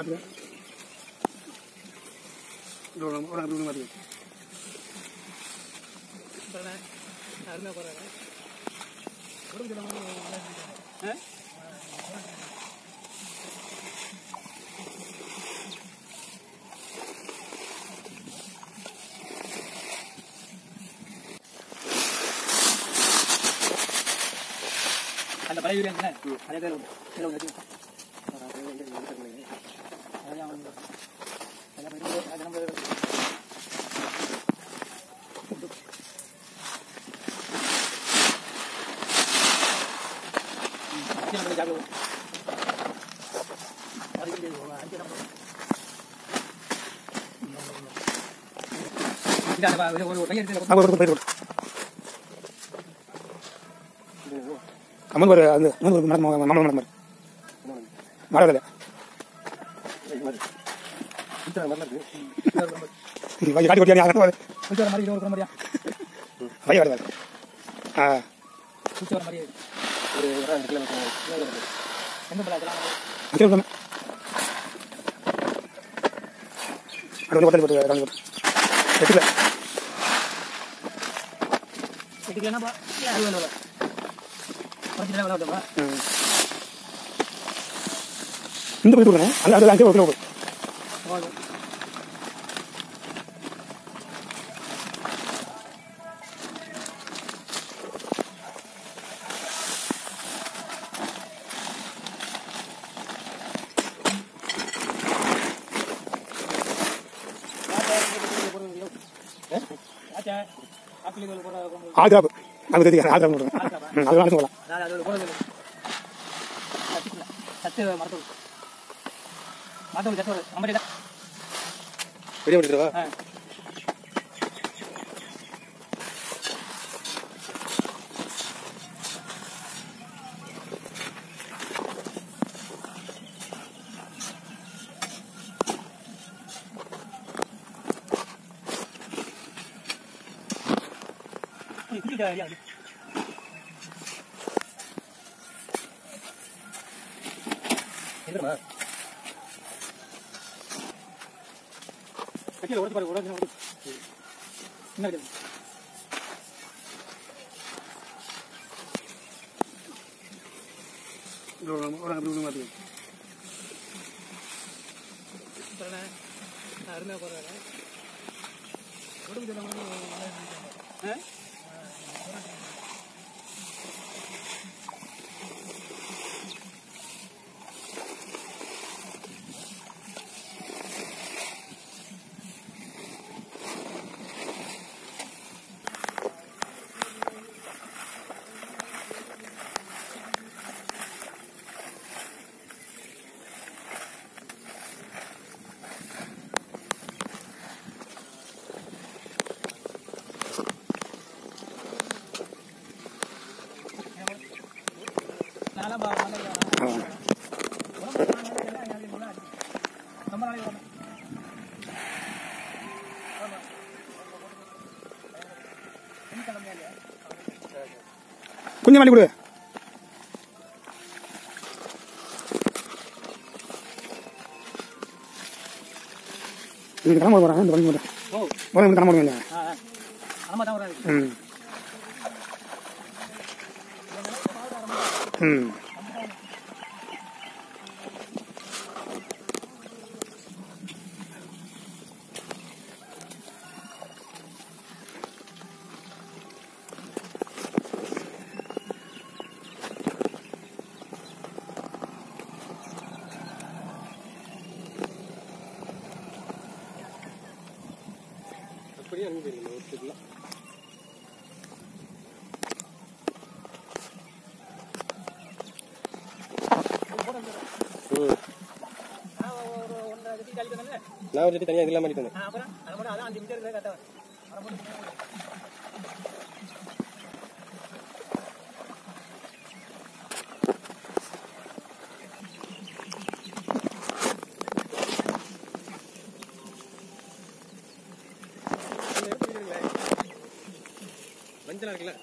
போகிறாங்க அந்த பழைய அதே பேர் கீழே வந்து அந்த பா- ஒரு ஒரு பையன் மரம் மரம் மரம் மரம் காட்டி கொட்டியா வர மாதிரி ஒரு குளம் மாதிரியா? வருது ஆ வர. எந்த பழம் இதெல்லாம்? அங்கே போகணும் அது வந்து பத்தல் போட்டு ரெண்டு போட்டு எட்டுல வெட்டிக்கலாம்னா பா. இல்ல, அது வேலை வேலை. குறைச்சிட்டு விளையாடுமா ம். இந்த போய் கொடுக்கணும் அங்கே அங்கே ஒரு ஆறு கிராப்பு அங்கே தெரியும் ஆறு கிராப் போடுறேன் ம் அது அது போட சத்து சத்து ஒரு ஐம்பது தான். பெரிய குடி குடி கட்டியில் உடச்சு பாரு உடச்சு உடச்சு என்ன போகிறாங்க உடம்பு கொஞ்சம் வண்டி கொடு. இது கிளம்ப போகிறேன் இந்த வண்டி கிளம்ப ம். அப்படியே அங்கே ஒத்துக்கலாம் ஒரு ஒன்றரை காலி நான் ஒரு தனியாக இதெல்லாம் மாட்டிட்டு வந்தேன். அப்புறம் இருக்குல்ல?